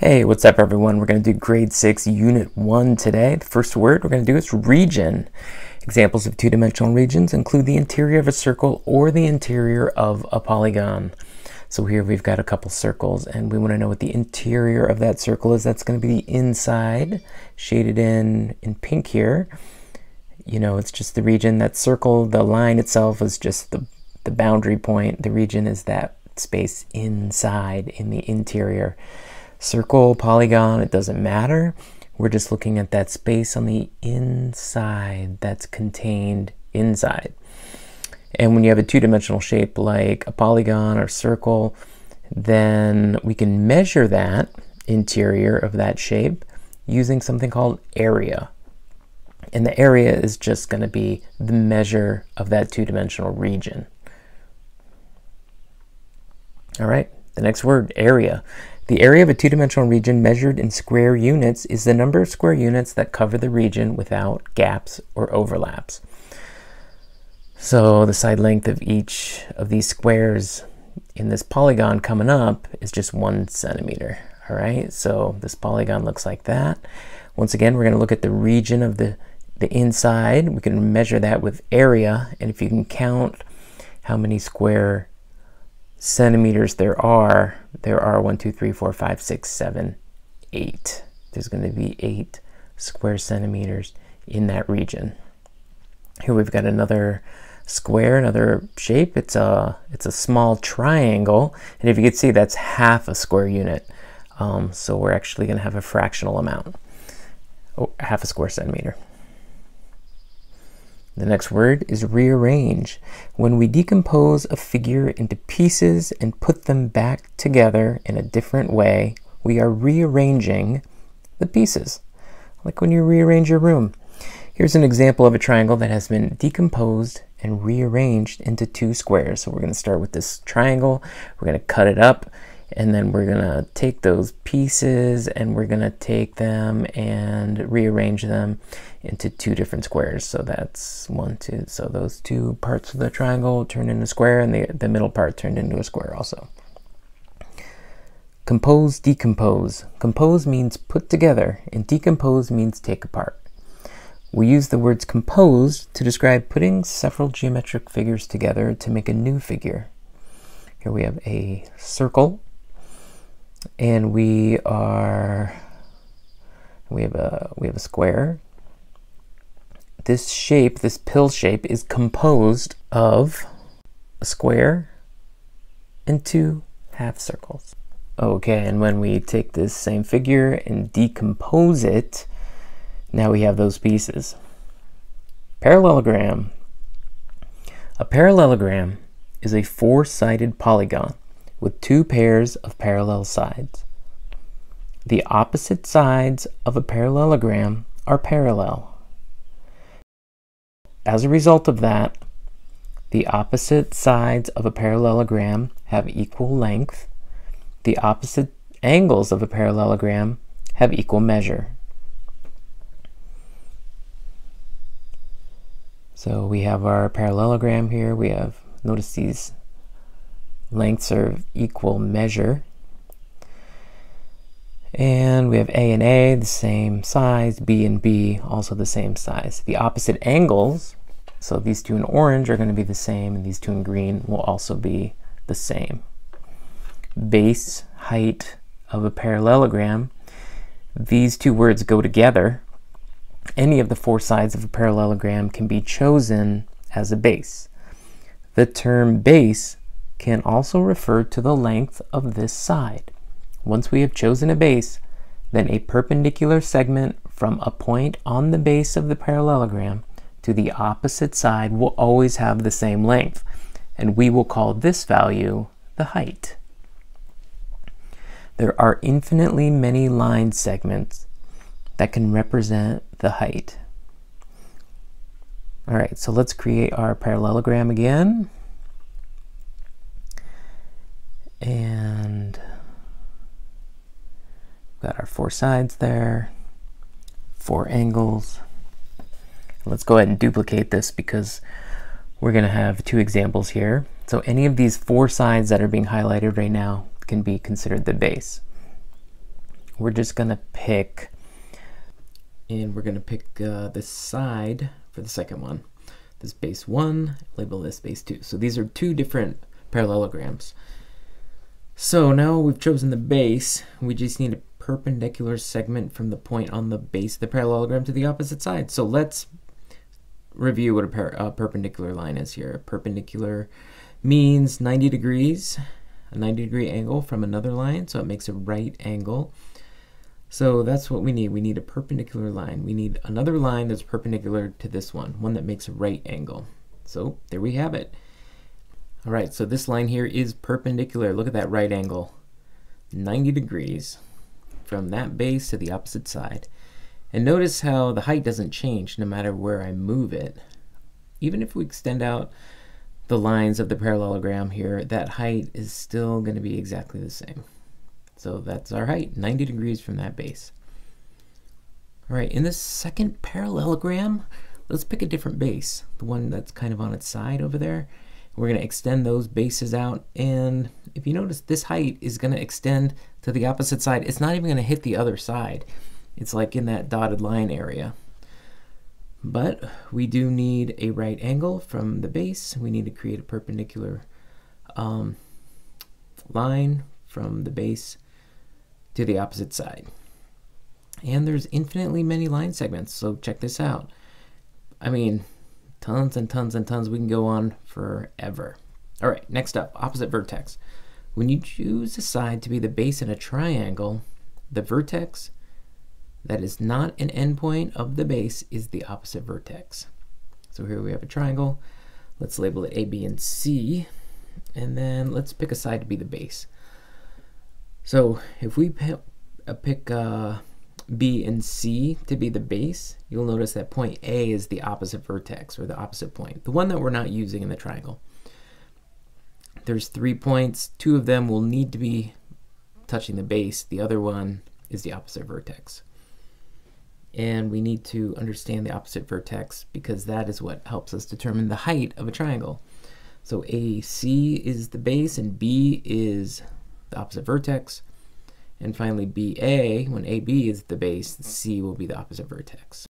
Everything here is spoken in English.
Hey, what's up everyone? We're going to do grade 6 unit 1 today. The first word we're going to do is region. Examples of two-dimensional regions include the interior of a circle or the interior of a polygon. So here we've got a couple circles and we want to know what the interior of that circle is. That's going to be the inside, shaded in in pink here. You know, it's just the region. That circle, the line itself is just the, the boundary point. The region is that space inside in the interior circle, polygon, it doesn't matter. We're just looking at that space on the inside that's contained inside. And when you have a two-dimensional shape like a polygon or circle, then we can measure that interior of that shape using something called area. And the area is just going to be the measure of that two-dimensional region. All right, the next word, area. The area of a two-dimensional region measured in square units is the number of square units that cover the region without gaps or overlaps. So the side length of each of these squares in this polygon coming up is just one centimeter. All right, so this polygon looks like that. Once again, we're going to look at the region of the, the inside. We can measure that with area, and if you can count how many square centimeters there are, there are one, two, three, four, five, six, seven, eight. There's going to be eight square centimeters in that region. Here we've got another square, another shape. It's a it's a small triangle, and if you can see, that's half a square unit. Um, so we're actually going to have a fractional amount, oh, half a square centimeter. The next word is rearrange. When we decompose a figure into pieces and put them back together in a different way, we are rearranging the pieces, like when you rearrange your room. Here's an example of a triangle that has been decomposed and rearranged into two squares. So we're going to start with this triangle, we're going to cut it up, and then we're going to take those pieces and we're going to take them and rearrange them into two different squares. So that's one, two. So those two parts of the triangle turned into a square and the, the middle part turned into a square also. Compose, decompose. Compose means put together and decompose means take apart. We use the words composed to describe putting several geometric figures together to make a new figure. Here we have a circle and we are we have a we have a square this shape, this pill shape, is composed of a square and two half circles. Okay, and when we take this same figure and decompose it, now we have those pieces. Parallelogram. A parallelogram is a four-sided polygon with two pairs of parallel sides. The opposite sides of a parallelogram are parallel. As a result of that, the opposite sides of a parallelogram have equal length. The opposite angles of a parallelogram have equal measure. So we have our parallelogram here. We have, notice these lengths are equal measure. And we have A and A, the same size, B and B, also the same size. The opposite angles so these two in orange are going to be the same, and these two in green will also be the same. Base height of a parallelogram, these two words go together. Any of the four sides of a parallelogram can be chosen as a base. The term base can also refer to the length of this side. Once we have chosen a base, then a perpendicular segment from a point on the base of the parallelogram to the opposite side will always have the same length, and we will call this value the height. There are infinitely many line segments that can represent the height. All right, so let's create our parallelogram again. And got our four sides there, four angles. Let's go ahead and duplicate this because we're going to have two examples here. So any of these four sides that are being highlighted right now can be considered the base. we're just going to pick, and we're going to pick uh, the side for the second one. This base 1, label this base 2. So these are two different parallelograms. So now we've chosen the base, we just need a perpendicular segment from the point on the base of the parallelogram to the opposite side. So let's review what a, a uh, perpendicular line is here. Perpendicular means 90 degrees, a 90 degree angle from another line, so it makes a right angle. So that's what we need. We need a perpendicular line. We need another line that's perpendicular to this one, one that makes a right angle. So there we have it. All right, so this line here is perpendicular. Look at that right angle, 90 degrees from that base to the opposite side. And notice how the height doesn't change no matter where I move it. Even if we extend out the lines of the parallelogram here, that height is still going to be exactly the same. So that's our height, 90 degrees from that base. All right, in the second parallelogram, let's pick a different base, the one that's kind of on its side over there. We're going to extend those bases out. And if you notice, this height is going to extend to the opposite side. It's not even going to hit the other side. It's like in that dotted line area. But we do need a right angle from the base. We need to create a perpendicular um, line from the base to the opposite side. And there's infinitely many line segments, so check this out. I mean, Tons and tons and tons. We can go on forever. All right, next up, opposite vertex. When you choose a side to be the base in a triangle, the vertex that is not an endpoint of the base is the opposite vertex. So here we have a triangle. Let's label it A, B, and C. And then let's pick a side to be the base. So if we pick uh, B and C to be the base, you'll notice that point A is the opposite vertex or the opposite point, the one that we're not using in the triangle. There's three points, two of them will need to be touching the base, the other one is the opposite vertex. And we need to understand the opposite vertex because that is what helps us determine the height of a triangle. So AC is the base and B is the opposite vertex. And finally, BA, when AB is the base, C will be the opposite vertex.